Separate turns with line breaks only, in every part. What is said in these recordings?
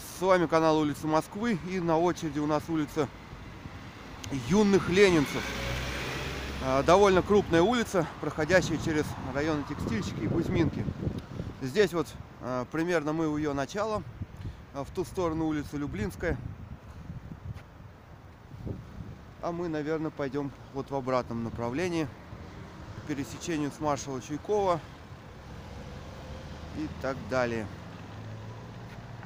С вами канал улицы Москвы и на очереди у нас улица юных ленинцев. А, довольно крупная улица, проходящая через районы Текстильщики и Кузьминки. Здесь вот а, примерно мы у ее начала, а, в ту сторону улицы Люблинская. А мы, наверное, пойдем вот в обратном направлении, к пересечению с маршала Чуйкова и так далее.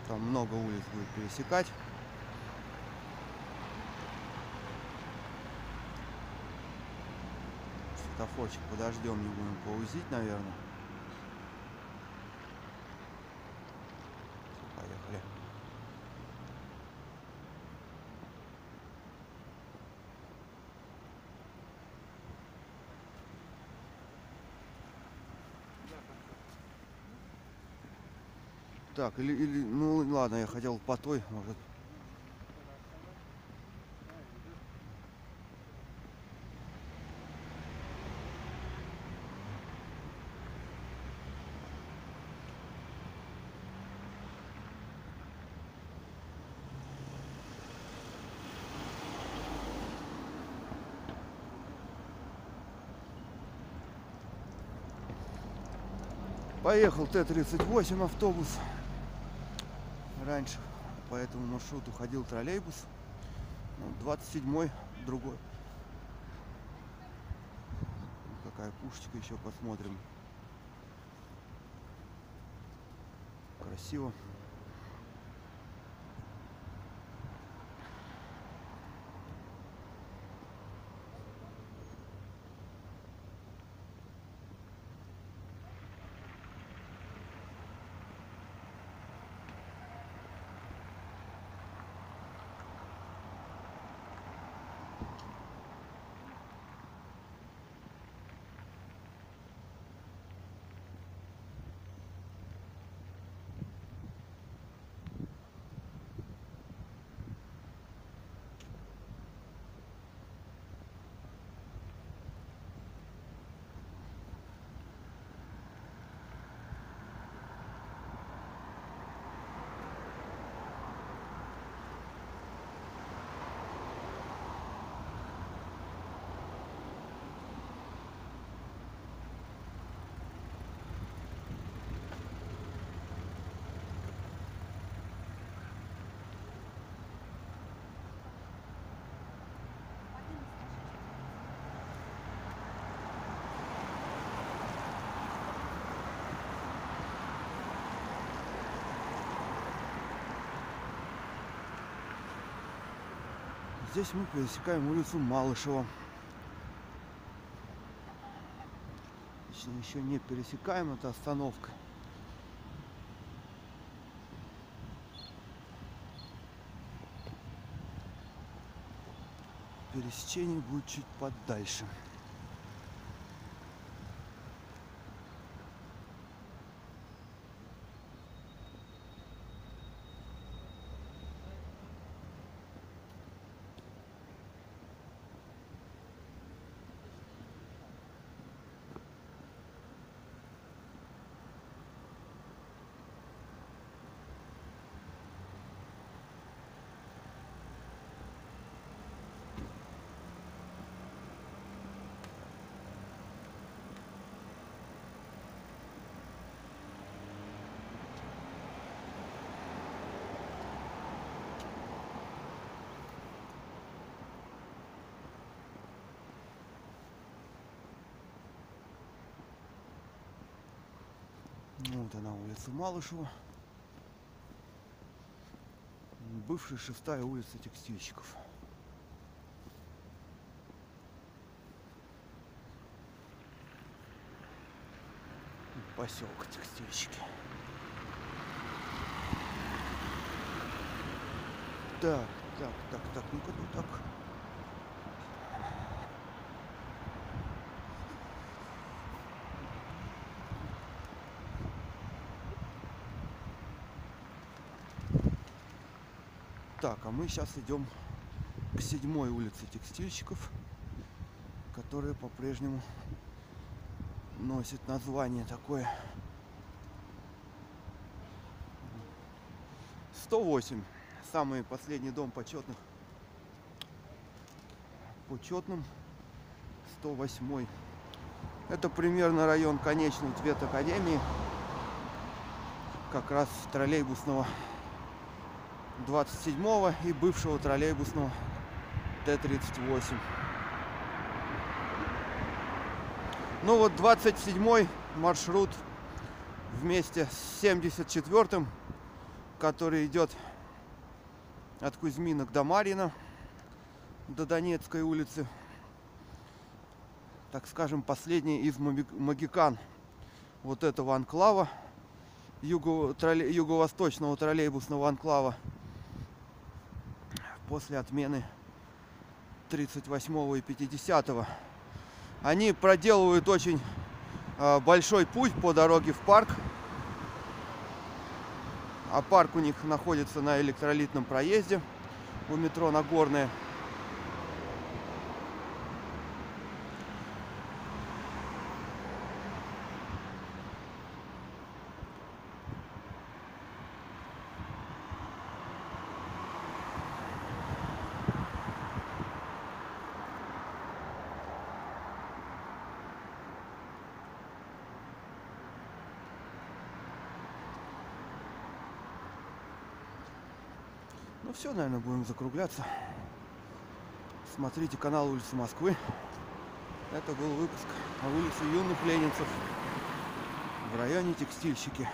Там много улиц будет пересекать. Светофорчик подождем, не будем паузить, наверное. Так, или, или, ну ладно, я хотел по той, может. Поехал Т-38 автобус. Раньше по этому маршруту ходил троллейбус. Ну, 27-й другой. Какая пушечка еще посмотрим. Красиво. Здесь мы пересекаем улицу Малышева. Точнее, еще не пересекаем, это остановка. Пересечение будет чуть подальше. Вот она, улица Малышева. Бывшая шестая улица текстильщиков. Поселок текстильщики. Так, так, так, так, ну-ка, ну так. Так, а мы сейчас идем к седьмой улице текстильщиков, которая по-прежнему носит название такое 108. Самый последний дом почетных. Почетным 108. Это примерно район конечный цвет Академии. Как раз троллейбусного 27 и бывшего троллейбусного Т-38. Ну вот 27 маршрут вместе с 74 который идет от Кузьминок до Марина, до Донецкой улицы. Так скажем, последний из магикан вот этого анклава, юго-восточного троллейбусного анклава после отмены 38 и 50 -го. Они проделывают очень э, большой путь по дороге в парк. А парк у них находится на электролитном проезде у метро Нагорное. Ну все, наверное, будем закругляться. Смотрите канал улицы Москвы. Это был выпуск на улице юных ленинцев в районе Текстильщики.